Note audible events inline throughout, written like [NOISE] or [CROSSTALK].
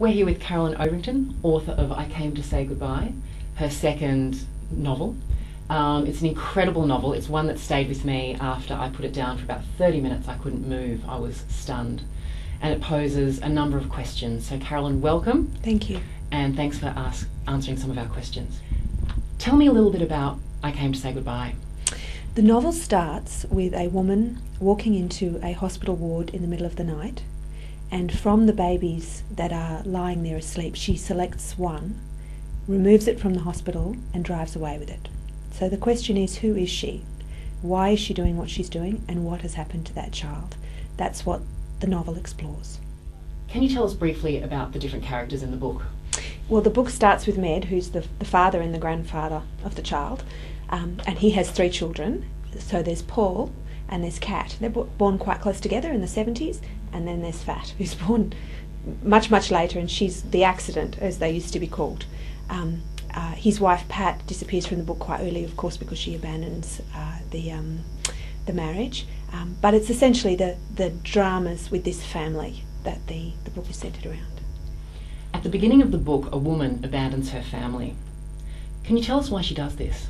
We're here with Caroline Overington, author of I Came to Say Goodbye, her second novel. Um, it's an incredible novel. It's one that stayed with me after I put it down for about 30 minutes. I couldn't move, I was stunned. And it poses a number of questions. So, Caroline, welcome. Thank you. And thanks for ask, answering some of our questions. Tell me a little bit about I Came to Say Goodbye. The novel starts with a woman walking into a hospital ward in the middle of the night and from the babies that are lying there asleep, she selects one, removes it from the hospital, and drives away with it. So the question is who is she? Why is she doing what she's doing, and what has happened to that child? That's what the novel explores. Can you tell us briefly about the different characters in the book? Well, the book starts with Med, who's the, the father and the grandfather of the child, um, and he has three children. So there's Paul and there's Kat. They're born quite close together in the 70s, and then there's Fat, who's [LAUGHS] born much, much later, and she's the accident, as they used to be called. Um, uh, his wife Pat disappears from the book quite early, of course, because she abandons uh, the um, the marriage. Um, but it's essentially the the dramas with this family that the, the book is centred around. At the beginning of the book, a woman abandons her family. Can you tell us why she does this?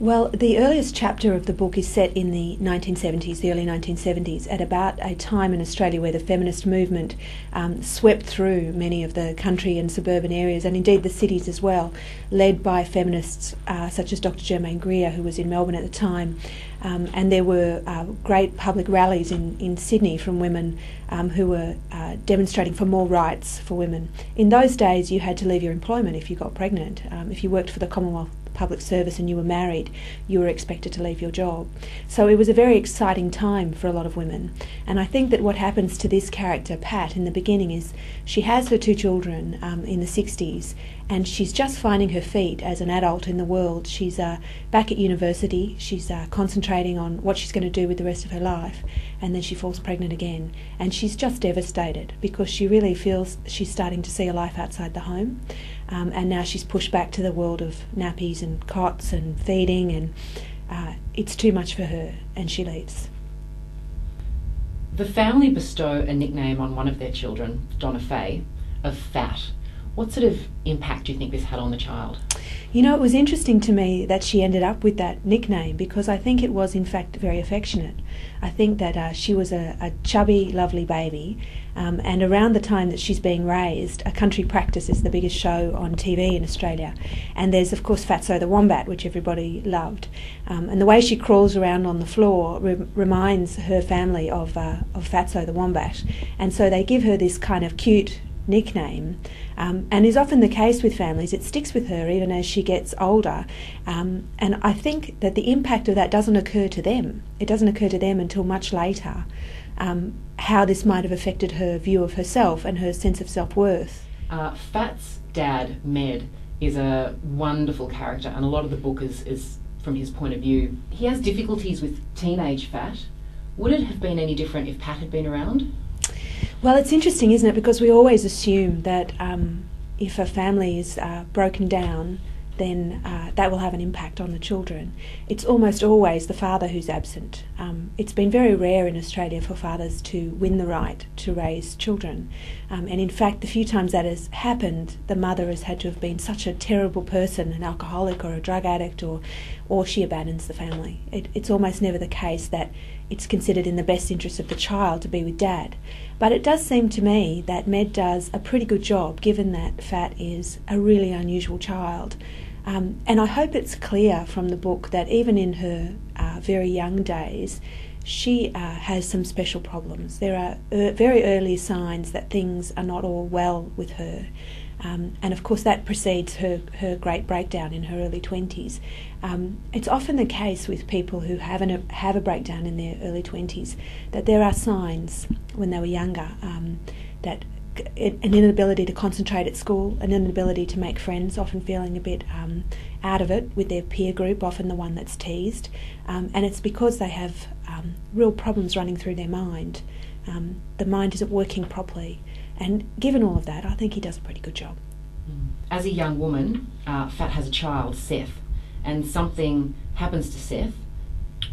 Well, the earliest chapter of the book is set in the 1970s, the early 1970s, at about a time in Australia where the feminist movement um, swept through many of the country and suburban areas, and indeed the cities as well, led by feminists uh, such as Dr. Germaine Greer, who was in Melbourne at the time. Um, and there were uh, great public rallies in, in Sydney from women um, who were uh, demonstrating for more rights for women. In those days, you had to leave your employment if you got pregnant. Um, if you worked for the Commonwealth public service and you were married, you were expected to leave your job. So it was a very exciting time for a lot of women. And I think that what happens to this character, Pat, in the beginning is she has her two children um, in the 60s and she's just finding her feet as an adult in the world. She's uh, back at university, she's uh, concentrating on what she's going to do with the rest of her life, and then she falls pregnant again. And she's just devastated because she really feels she's starting to see a life outside the home. Um, and now she's pushed back to the world of nappies and cots and feeding, and uh, it's too much for her, and she leaves. The family bestow a nickname on one of their children, Donna Faye, of Fat. What sort of impact do you think this had on the child? You know, it was interesting to me that she ended up with that nickname because I think it was, in fact, very affectionate. I think that uh, she was a, a, chubby, lovely baby, um, and around the time that she's being raised, A Country Practice is the biggest show on TV in Australia. And there's, of course, Fatso the Wombat, which everybody loved. Um, and the way she crawls around on the floor re- reminds her family of, uh, of Fatso the Wombat. And so they give her this kind of cute nickname, um, and is often the case with families. It sticks with her even as she gets older, um, and I think that the impact of that doesn't occur to them. It doesn't occur to them until much later. Um, how this might have affected her view of herself and her sense of self worth. Uh, Fat's dad, Med, is a wonderful character, and a lot of the book is, is from his point of view. He has difficulties with teenage Fat. Would it have been any different if Pat had been around? Well, it's interesting, isn't it? Because we always assume that um, if a family is uh, broken down, then uh, that will have an impact on the children. It's almost always the father who's absent. Um, it's been very rare in Australia for fathers to win the right to raise children. Um, and in fact, the few times that has happened, the mother has had to have been such a terrible person, an alcoholic or a drug addict, or, or she abandons the family. It, it's almost never the case that it's considered in the best interest of the child to be with dad. But it does seem to me that Med does a pretty good job, given that Fat is a really unusual child. Um, and I hope it's clear from the book that even in her uh, very young days, she uh, has some special problems. There are er- very early signs that things are not all well with her. Um, and of course, that precedes her, her great breakdown in her early 20s. Um, it's often the case with people who have, an, have a breakdown in their early 20s that there are signs when they were younger um, that an inability to concentrate at school, an inability to make friends, often feeling a bit um, out of it with their peer group, often the one that's teased. Um, and it's because they have um, real problems running through their mind. The mind isn't working properly. And given all of that, I think he does a pretty good job. As a young woman, uh, Fat has a child, Seth, and something happens to Seth.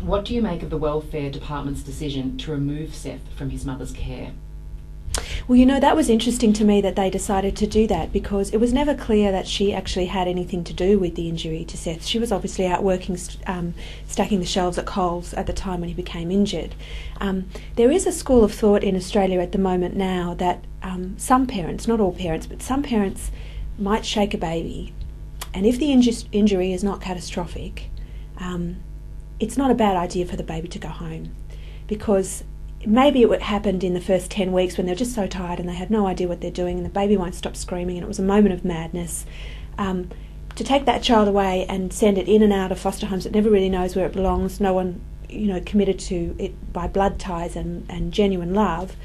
What do you make of the welfare department's decision to remove Seth from his mother's care? Well, you know, that was interesting to me that they decided to do that because it was never clear that she actually had anything to do with the injury to Seth. She was obviously out working, um, stacking the shelves at Coles at the time when he became injured. Um, there is a school of thought in Australia at the moment now that um, some parents, not all parents, but some parents might shake a baby, and if the inju- injury is not catastrophic, um, it's not a bad idea for the baby to go home because maybe it happened in the first 10 weeks when they're just so tired and they had no idea what they're doing and the baby won't stop screaming and it was a moment of madness. Um, to take that child away and send it in and out of foster homes, it never really knows where it belongs, no one, you know, committed to it by blood ties and, and genuine love,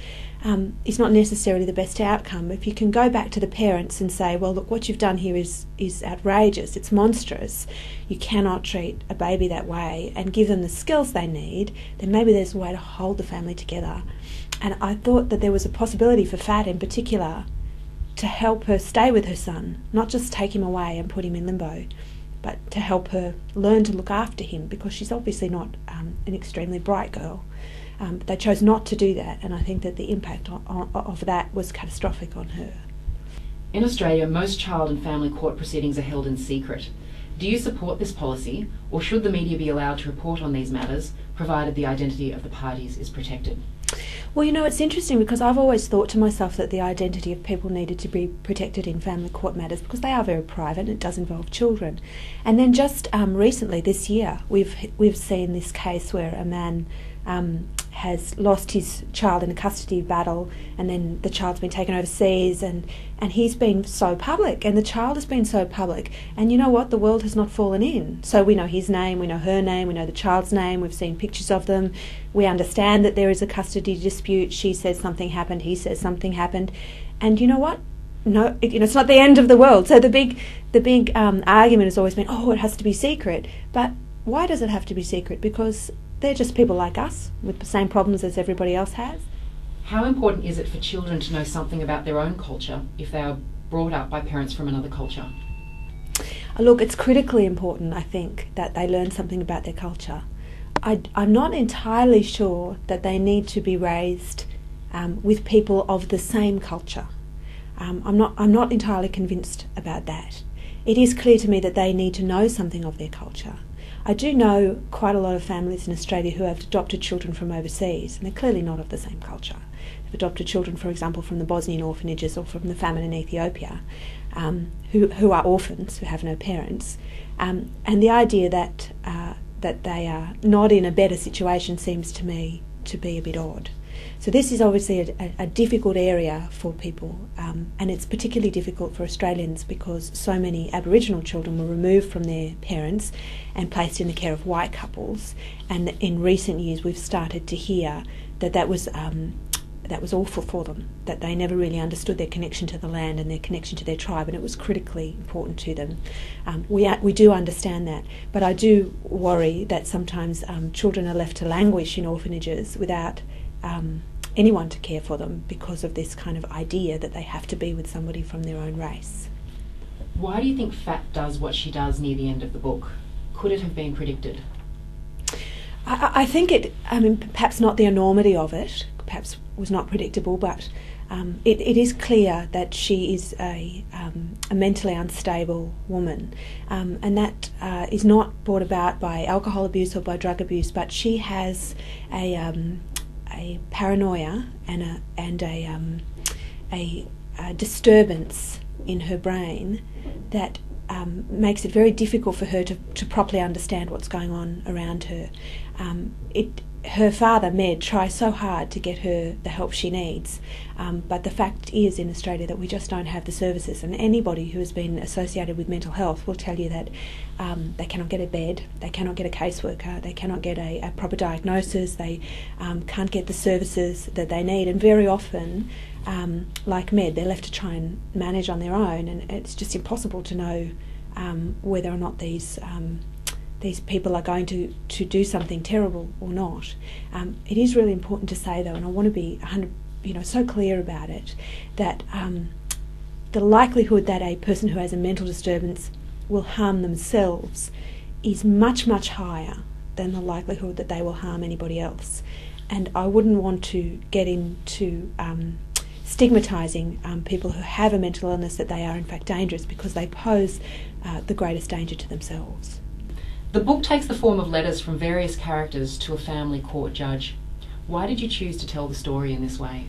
um, is not necessarily the best outcome. If you can go back to the parents and say, well, look, what you've done here is, is outrageous, it's monstrous, you cannot treat a baby that way, and give them the skills they need, then maybe there's a way to hold the family together. And I thought that there was a possibility for Fat in particular to help her stay with her son, not just take him away and put him in limbo, but to help her learn to look after him because she's obviously not um, an extremely bright girl. Um, they chose not to do that, and I think that the impact on, on, of that was catastrophic on her. In Australia, most child and family court proceedings are held in secret. Do you support this policy, or should the media be allowed to report on these matters, provided the identity of the parties is protected? Well, you know, it's interesting because I've always thought to myself that the identity of people needed to be protected in family court matters because they are very private and it does involve children. And then just um, recently, this year, we've we've seen this case where a man um, has lost his child in a custody battle, and then the child's been taken overseas, and, and he's been so public, and the child has been so public. And you know what? The world has not fallen in. So we know his name, we know her name, we know the child's name, we've seen pictures of them, we understand that there is a custody dispute. She says something happened, he says something happened. And you know what? no, you know, it's not the end of the world. So the big, the big um, argument has always been, oh, it has to be secret. But why does it have to be secret? Because they're just people like us with the same problems as everybody else has. How important is it for children to know something about their own culture if they are brought up by parents from another culture? Uh, look, it's critically important, I think, that they learn something about their culture. I, am not entirely sure that they need to be raised um, with people of the same culture. Um, I'm, not, I'm not entirely convinced about that. It is clear to me that they need to know something of their culture. I do know quite a lot of families in Australia who have adopted children from overseas, and they're clearly not of the same culture. They've adopted children, for example, from the Bosnian orphanages or from the famine in Ethiopia, um, who, who are orphans, who have no parents. Um, and the idea that, uh, that they are not in a better situation seems to me to be a bit odd. So this is obviously a, a difficult area for people, um, and it's particularly difficult for Australians because so many Aboriginal children were removed from their parents and placed in the care of white couples. And in recent years, we've started to hear that that was um, that was awful for them. That they never really understood their connection to the land and their connection to their tribe, and it was critically important to them. Um, we we do understand that, but I do worry that sometimes um, children are left to languish in orphanages without um, anyone to care for them because of this kind of idea that they have to be with somebody from their own race. Why do you think Fat does what she does near the end of the book? Could it have been predicted? I, I think it, I mean, perhaps not the enormity of it, perhaps was not predictable, but um, it, it is clear that she is a, um, a mentally unstable woman, um, and that uh, is not brought about by alcohol abuse or by drug abuse, but she has a, um, a paranoia and a and a, um, a, a, disturbance in her brain that um, makes it very difficult for her to, to properly understand what's going on around her. Um, it her father, Med, tries so hard to get her the help she needs, um, but the fact is in Australia that we just don't have the services. And anybody who has been associated with mental health will tell you that um, they cannot get a bed, they cannot get a caseworker, they cannot get a, a proper diagnosis, they um, can't get the services that they need, and very often. Um, like Med, they're left to try and manage on their own, and it's just impossible to know um, whether or not these um, these people are going to, to do something terrible or not. Um, it is really important to say, though, and I want to be you know, so clear about it, that um, the likelihood that a person who has a mental disturbance will harm themselves is much, much higher than the likelihood that they will harm anybody else. And I wouldn't want to get into um, stigmatising um, people who have a mental illness that they are in fact dangerous because they pose uh, the greatest danger to themselves. The book takes the form of letters from various characters to a family court judge. Why did you choose to tell the story in this way?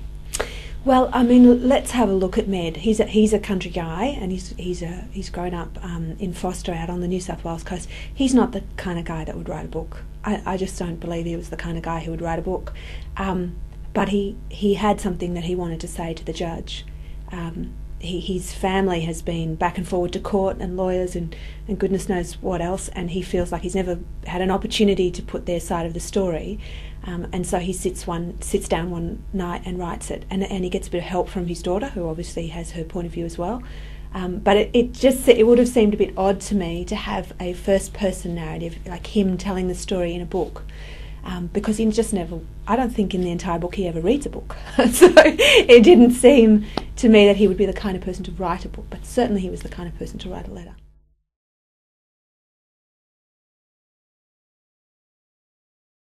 Well, I mean, let's have a look at Med. He's a, he's a country guy, and he's he's a he's grown up um, in Foster out on the New South Wales coast. He's not the kind of guy that would write a book. I, I just don't believe he was the kind of guy who would write a book. Um, but he he had something that he wanted to say to the judge. Um, he, his family has been back and forward to court and lawyers and, and goodness knows what else, and he feels like he's never had an opportunity to put their side of the story. Um, and so he sits one sits down one night and writes it, and, and he gets a bit of help from his daughter, who obviously has her point of view as well. Um, but it, it just it would have seemed a bit odd to me to have a first person narrative like him telling the story in a book um, because he just never, I don't think in the entire book he ever reads a book. [LAUGHS] so it didn't seem to me that he would be the kind of person to write a book, but certainly he was the kind of person to write a letter.